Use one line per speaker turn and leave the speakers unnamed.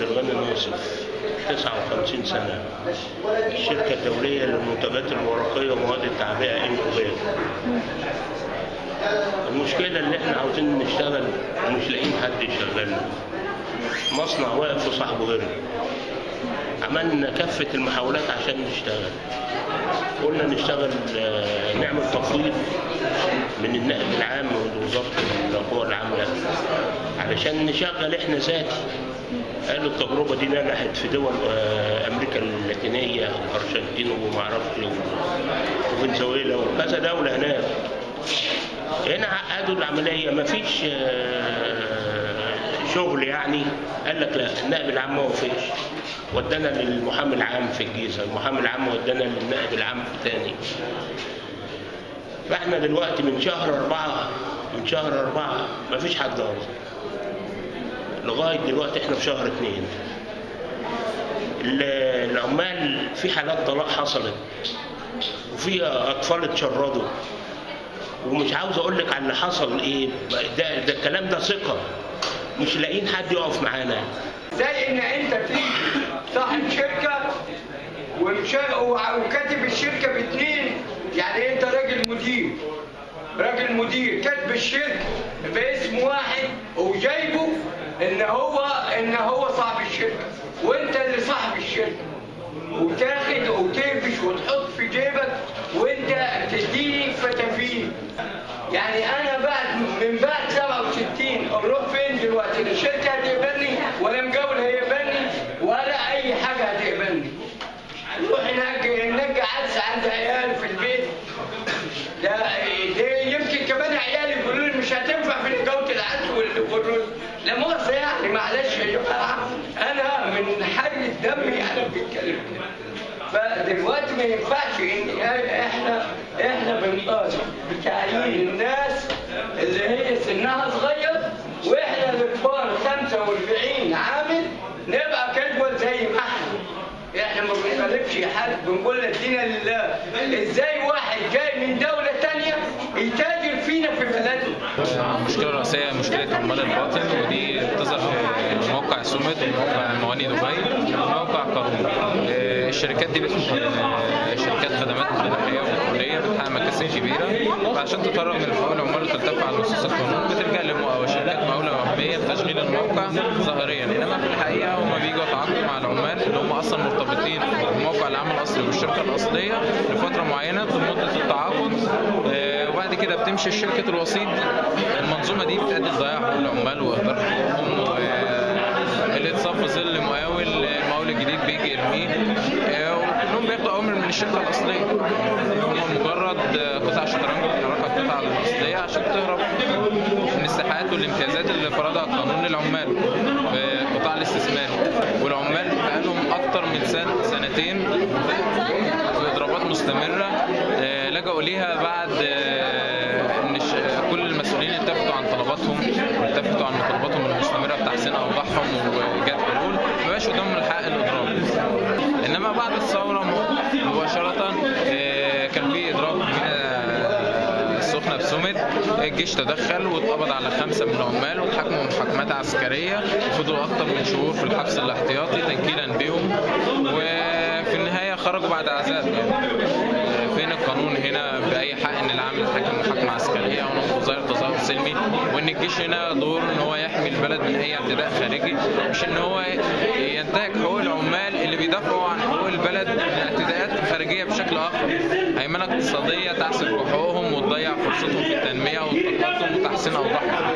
عبد الغني ناصف 59 سنة. الشركة الدولية للمنتجات الورقية ومواد التعبئة انكوبير المشكلة اللي إحنا عاوزين نشتغل ومش لاقيين حد يشغلنا. مصنع واقف وصاحبه غيرنا. عملنا كافة المحاولات عشان نشتغل. قلنا نشتغل آه، نعمل تفويض من النائب العام ووزارة القوى العاملة علشان نشغل إحنا ذاتي. قالوا التجربة دي نجحت في دول آه، أمريكا اللاتينية الأرجنتين ومعرفش وفنزويلا وكذا دولة هناك. هنا عقدوا العملية مفيش آه، شغل يعني. قال لك لا النائب العام ما وافقش. ودانا للمحامي العام في الجيزة المحامي العام ودانا للنائب العام تاني. فإحنا دلوقتي من شهر أربعة من شهر أربعة مفيش حد أرض لغاية دلوقتي إحنا في شهر اتنين. ال- العمال في حالات طلاق حصلت وفي أطفال اتشردوا. ومش عاوز أقول لك على اللي حصل إيه ده, ده الكلام ده ثقة. مش لاقيين حد يقف معانا.
زي إن أنت تيجي صاحب شركة وكاتب الشركة باثنين يعني أنت راجل مدير. راجل مدير كاتب الشركة باسم واحد وجايبه إن هو إن هو صاحب الشركة. وأنت اللي صاحب الشركة. وتاخد وتقفش وتحط في جيبك وأنت تديني فتافين يعني أنا بعد من بعد 67 أروح فين دلوقتي؟ الشركة هتقبلني ولا مجاول هيقبلني ولا اي حاجة هتقبلني نروح هناك هناك عدس عند عيال في البيت ده ده يمكن كمان عيالي يقولوا لي مش هتنفع في نجاوة العدس وال- والرز لا مؤاخذة يعني معلش يا جماعة أنا من حي الدم يعني بتكلم فدلوقتي ما ينفعش إن إحنا إحنا بنقارن بتعيين الناس اللي هي سنها صغير وإحنا الكبار 45 عامل نبقى كجوه زي ما إحنا. إحنا ما بنخالفش حد بنقول الدين لله. إزاي واحد جاي من دولة تانية يتاجر فينا في بلده
المشكلة الرئيسية مشكلة عمال الباطن ودي بتظهر في موقع سومد وموقع مواني دبي وموقع قارون آه، الشركات دي. آه، شركات خدمات الربحية والكلية بتحقق مكاسب كبيرة فعشان تقرب من حقوق العمال وتلتف على نصوص القانون بتلجأ لمو- شركات مقاولة وهمية بتشغيل الموقع ظاهريا إنما في الحقيقة هم بيجوا يتعاقدوا مع العمال اللي هم أصلا مرتبطين بموقع العمل الأصلي والشركة الأصلية لفترة معينة طول مدة التعاقد كده بتمشي شركة الوسيط. المنظومة دي بتأدي لضياع حقوق العمال وإهدار حقوقهم و- اللي اتصاب في ظل مقاول المقاول الجديد بيجي يرميه. آه، وكلهم بياخدوا أوامر من الشركة الأصلية. هم مجرد آه، قطع شطرنج بتحركها القطع الأصلية عشان تهرب من الساحات والامتيازات اللي فرضها القانون للعمال في قطاع الاستثمار. والعمال بقالهم أكتر من سنة سنتين في إضرابات مستمرة. آه، لجأوا ليها بعد واتفقوا عن مطالباتهم المستمره بتحسين اوضاعهم وايجاد حلول مبقاش قدامهم الحق الإضراب. إنما بعد الثورة مباشرة آه، كان في إضراب آه، السخنة بسومد الجيش تدخل واتقبض على خمسة من العمال واتحكموا محاكمات عسكرية. وفضلوا أكتر من شهور في الحبس الاحتياطي تنكيلا بهم وفي النهاية خرجوا بعد عذاب يعني. وإن الجيش هنا دور إن هو يحمي البلد من أي اعتداء خارجي مش إن هو ينتهك حقوق العمال اللي بيدافعوا عن حقوق البلد من اعتداءات خارجية بشكل آخر. هيمنه اقتصادية تعسف بحقوقهم وتضيع فرصتهم في التنمية وتحسين اوضاعهم